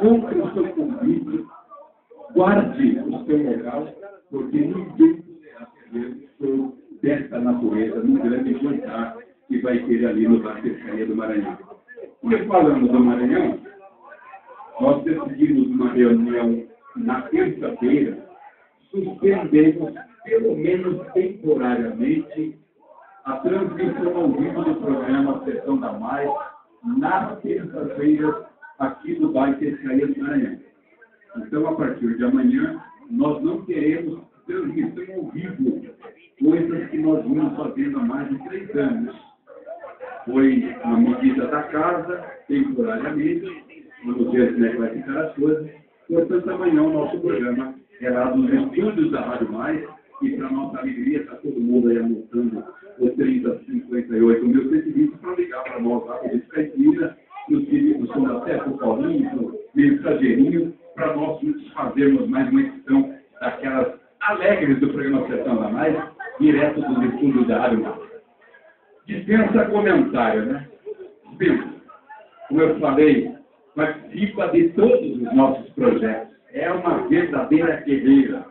Compre o seu convite, guarde o seu local, porque ninguém poderá perder o show desta natureza num grande jantar que vai ter ali no Bar Pescaria do Maranhão. E falando do Maranhão, nós decidimos uma reunião na terça-feira, suspendemos, pelo menos temporariamente, a transmissão ao vivo do programa Sessão da Mais, nas terças-feiras, aqui do bairro Pescaria do Maranhão. Então, a partir de amanhã, nós não teremos transmissão ao vivo, coisas que nós vimos fazendo há mais de três anos. Foi uma medida da casa, temporariamente, vamos ver como é que vai ficar as coisas. Portanto, amanhã o nosso programa é lá dos estúdios da Rádio Mais, e para nossa alegria está todo mundo aí anotando o 3058 mil 120 para ligar para nós lá, para Caipira, no Círio do Som da Terra, o Paulinho, o Mensageirinho, para nós fazermos mais uma edição daquelas do programa Sessão da Mais, direto dos estúdios da Rádio. Dispensa comentário, né? Dispensa. Como eu falei, participa de todos os nossos projetos. É uma verdadeira guerreira.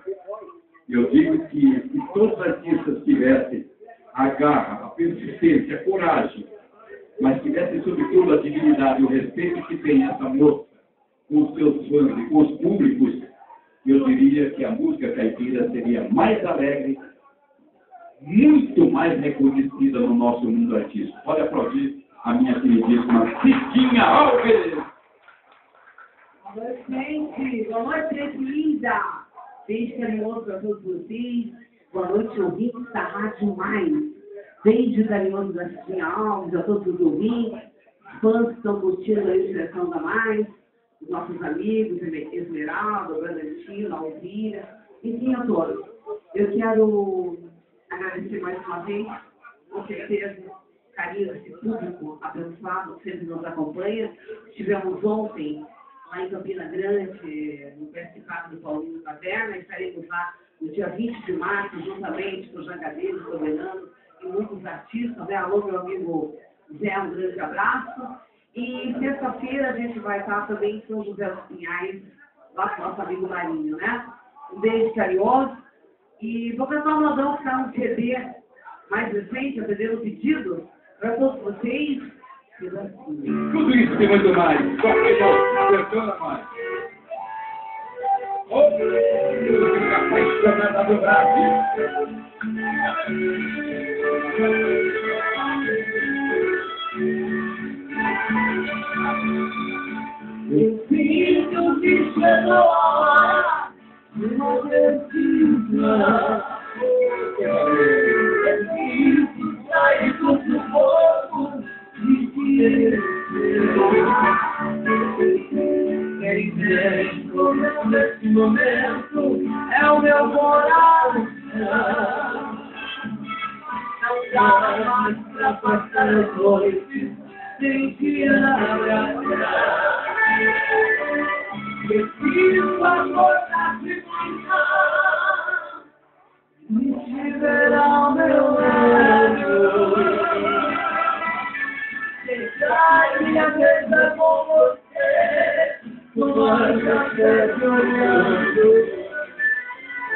Eu digo que se todos os artistas tivessem a garra, a persistência, a coragem, mas tivessem, sobretudo, a dignidade e o respeito que tem essa moça com os seus fãs e com os públicos, eu diria que a música caipira seria mais alegre, muito mais reconhecida no nosso mundo artístico. Pode aplaudir a minha queridíssima Cidinha Alves! Boa gente. Boa noite, linda. Beijo carinhoso para todos vocês. Boa noite, ouvintes da Rádio Mais. Beijo carinhoso da Cidinha Alves, a todos os ouvintes, fãs que estão curtindo a expressão da Mais, os nossos amigos, Esmeralda, Brandantina, Alvira, enfim, a todos. Eu quero agradecer mais uma vez, com certeza, carinho desse público abençoado que sempre nos acompanha. Estivemos ontem lá em Campina Grande, no Principado do Paulinho Taverna, estaremos lá no dia 20 de março, juntamente com o Jangadeiro, o Soberano e muitos artistas. Né? Alô, meu amigo Zé, um grande abraço. E sexta-feira a gente vai estar também em São José dos Pinhais, lá com o nosso amigo Marinho, né? Um beijo carinhoso. E vou cantar um modão que está no CD mais recente, atendendo pedido para todos vocês. Tudo isso e muito mais. Só que não, apertando mais. Oh, música apaixonada do Brasil. Eu sinto que chegou a hora de uma decisão. Preciso sair do sufoco de que Quem vem nesse momento é o meu coração. Não dá mais pra passar as noites sem te abraçar. Preciso acordar de manhã e te ver ao meu lado. Deixar minha mesa com você, com a café olhando.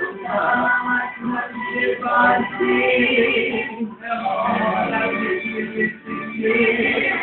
Não dá mais pra levar assim, é hora de te decidir.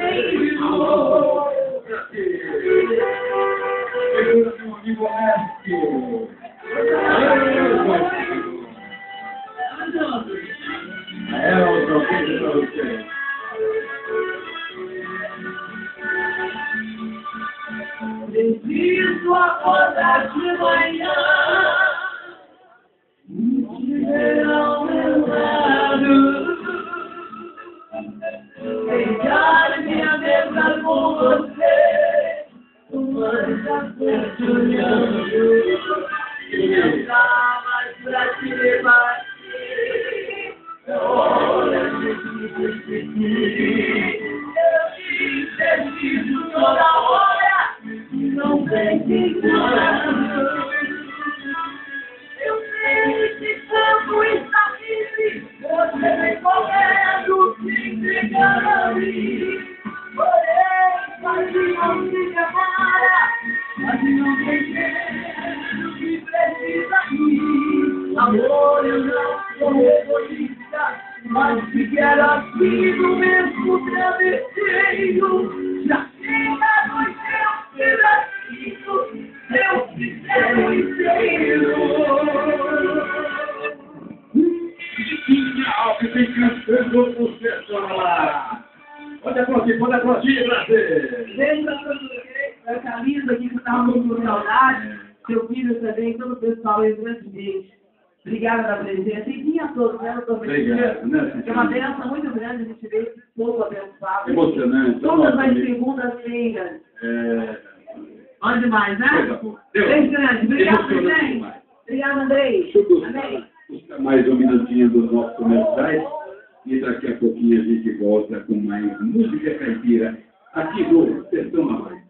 Preciso acordar de manhã. E te eu não sou egoísta, mas se quero aqui no mesmo travesseiro, já chega no teu pedacinho, eu quero inteiro. Alto tem cantando você, dona Lara. Pode aplaudir, pode aplaudir, Brasil. Beijo pra todos vocês, pra Camisa aqui que estava muito com saudade, seu filho também, todo o pessoal aí, grande beijo. Obrigada pela presença. E vinha a todos, né, doutor Obrigado, né, É uma benção muito grande a gente ver esse povo abençoado. Emocionante. Todas as segundas-feiras. É... Olha demais, né? Beijo grande. Obrigado, demais. Obrigado, Andrei. Deixa eu buscar, Amém. buscar mais um minutinho do nosso comercial e daqui a pouquinho a gente volta com mais música caipira aqui do Sertão Voz.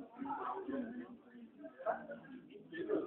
Thank you.